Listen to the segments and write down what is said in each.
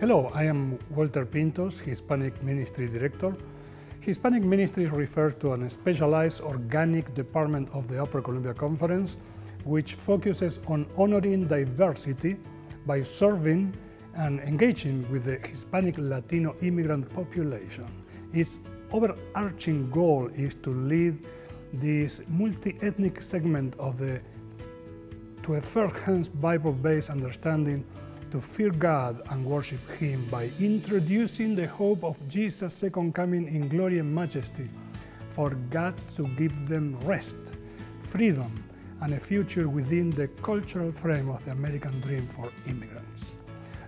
Hello, I am Walter Pintos, Hispanic Ministry Director. Hispanic Ministry refers to a specialized organic department of the Upper Columbia Conference which focuses on honoring diversity by serving and engaging with the Hispanic Latino immigrant population. Its overarching goal is to lead this multi-ethnic segment of the to a first-hand Bible-based understanding to fear God and worship Him by introducing the hope of Jesus' second coming in glory and majesty, for God to give them rest, freedom, and a future within the cultural frame of the American dream for immigrants.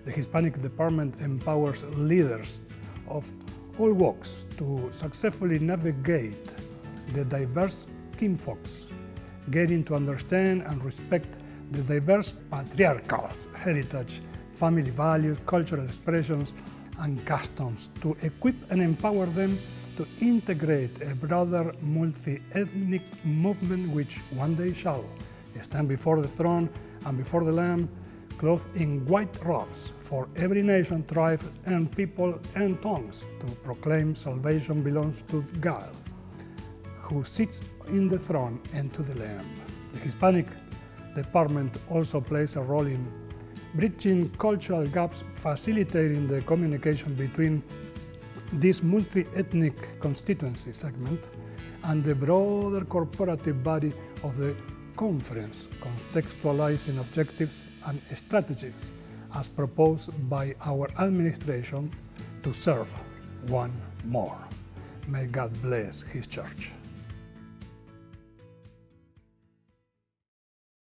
The Hispanic Department empowers leaders of all walks to successfully navigate the diverse kinfolks, getting to understand and respect the diverse patriarchal heritage, family values, cultural expressions, and customs to equip and empower them to integrate a broader multi-ethnic movement which one day shall stand before the throne and before the Lamb, clothed in white robes for every nation, tribe, and people and tongues to proclaim salvation belongs to God, who sits in the throne and to the Lamb. The Hispanic department also plays a role in bridging cultural gaps, facilitating the communication between this multi-ethnic constituency segment and the broader corporative body of the conference, contextualizing objectives and strategies as proposed by our administration to serve one more. May God bless His church.